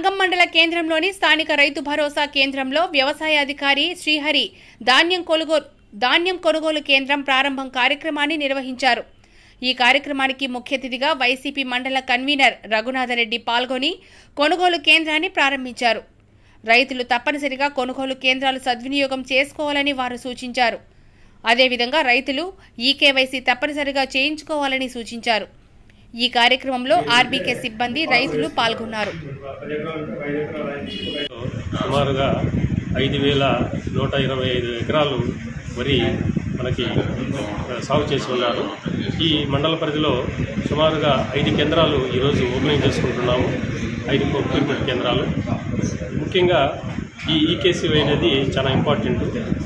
సంగం మండల కేంద్రంలోని స్థానిక రైతు భరోసా కేంద్రంలో వ్యవసాయ అధికారి శ్రీహరి ధాన్యం కొనుగోలు ధాన్యం కొనుగోలు కేంద్రం ప్రారంభం కార్యక్రమాన్ని నిర్వహించారు. ఈ కార్యక్రమానికి ముఖ్య అతిథిగా వైసీపీ మండల కన్వీనర్ రఘునాథరెడ్డి పాల్గొని కొనుగోలు కేంద్రాన్ని ప్రారంభించారు. రైతులు తప్పనిసరిగా కొనుగోలు కేంద్రాలు సద్వినియోగం చేసుకోవాలని వారు సూచించారు. అదేవిధంగా రైతులు ఈకేవైసీ తప్పనిసరిగా చేయించుకోవాలని సూచించారు. ఈ కార్యక్రమంలో ఆర్బీకే సిబ్బంది రైతులు పాల్గొన్నారు. సుమారుగా ఐదు వేల నూట ఇరవై ఐదు ఎకరాలు వరి మనకి సాగు చేసి ఉన్నారు. ఈ మండల పరిధిలో సుమారుగా ఐదు కేంద్రాలు ఈరోజు ఓపెనింగ్ చేసుకుంటున్నాము. ఐదు ప్రొక్యూర్మెంట్ కేంద్రాలు. ముఖ్యంగా ఈ ఈకేసీవై అనేది చాలా ఇంపార్టెంట్.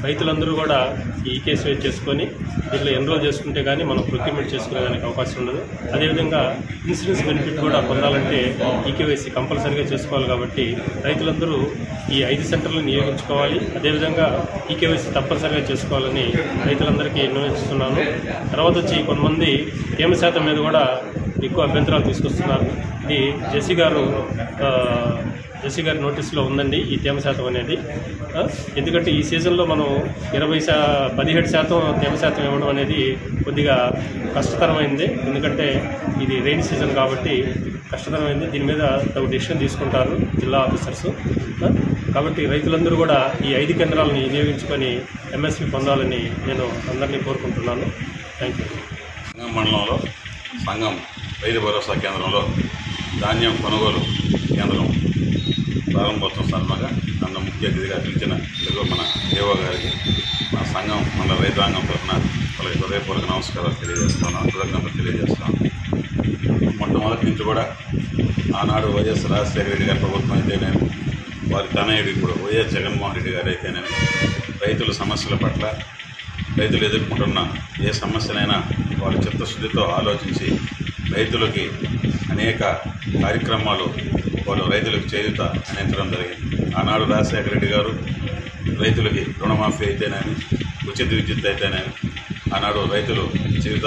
రైతులందరూ కూడా ఈ ఈకేసీవై చేసుకొని దీంట్లో ఎన్రోల్ చేసుకుంటే కానీ మనం ప్రొక్యూర్మెంట్ చేసుకునేదానికి అవకాశం ఉండదు. అదేవిధంగా ఇన్సూరెన్స్ బెనిఫిట్ కూడా పొందాలంటే ఈకేవైసీ కంపల్సరీగా చేసుకోవాలి కాబట్టి రైతులందరూ ఈ ఐదు సెంటర్లను నియోగించుకోవాలి. అదేవిధంగా ఈకేవైసీ తప్పనిసరిగా చేసుకోవాలని రైతులందరికీ నిర్ణయిస్తున్నాను. తర్వాత వచ్చి కొంతమంది తేమ శాతం మీద కూడా ఎక్కువ అభ్యంతరాలు తీసుకొస్తున్నారు. ఇది జెసి గారు ఆ, గారి నోటీసులో ఉందండి ఈ తేమ శాతం అనేది. ఎందుకంటే ఈ సీజన్లో మనం ఇరవై శా పదిహేడు శాతం తేమ శాతం ఇవ్వడం అనేది కొద్దిగా కష్టతరమైంది. ఎందుకంటే ఇది రెయిన్ సీజన్ కాబట్టి కష్టతరమైంది. దీని మీద తగు డెసిషన్ తీసుకుంటారు జిల్లా ఆఫీసర్స్. కాబట్టి రైతులందరూ కూడా ఈ ఐదు కేంద్రాలను వినియోగించుకొని ఎంఎస్పి పొందాలని నేను అందరినీ కోరుకుంటున్నాను. థ్యాంక్ యూ సంఘం మండలంలో సంఘం రైతు భరోసా కేంద్రంలో ధాన్యం కొనుగోలు కేంద్రం ప్రారంభోత్సవం సందర్భంగా నన్ను ముఖ్య అతిథిగా పిలిచిన తెలుగు మన దేవ గారికి మా సంఘం మన రైతాంగం తరఫున వాళ్ళకి హృదయపూర్వక నమస్కారాలు తెలియజేస్తున్నాను కృతజ్ఞతలు తెలియజేస్తున్నాను. మొట్టమొదటి నుంచి కూడా ఆనాడు వైఎస్ రాజశేఖర రెడ్డి గారి ప్రభుత్వం అయితేనేమి వారి తనయుడు ఇప్పుడు వైఎస్ జగన్మోహన్ రెడ్డి గారు అయితేనేమి రైతుల సమస్యల పట్ల రైతులు ఎదుర్కొంటున్న ఏ సమస్యనైనా వారి చిత్తశుద్ధితో ఆలోచించి రైతులకి అనేక కార్యక్రమాలు వాళ్ళు రైతులకు చేయుత అందించడం జరిగింది. ఆనాడు రాజశేఖర రెడ్డి గారు రైతులకి రుణమాఫీ అయితేనేమి ఉచిత విద్యుత్ అయితేనేమి ఆనాడు రైతులు జీవిత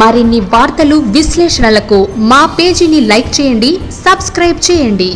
మరిన్ని వార్తలు విశ్లేషణలకు మా పేజీని లైక్ చేయండి సబ్స్క్రైబ్ చేయండి.